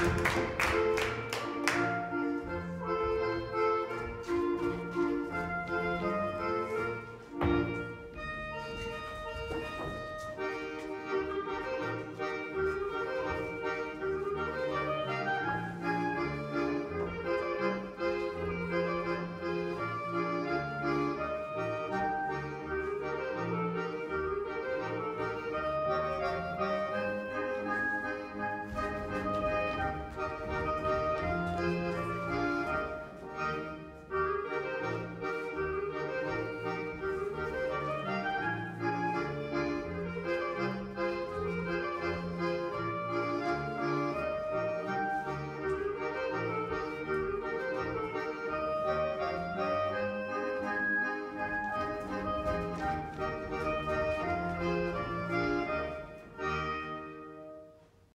Música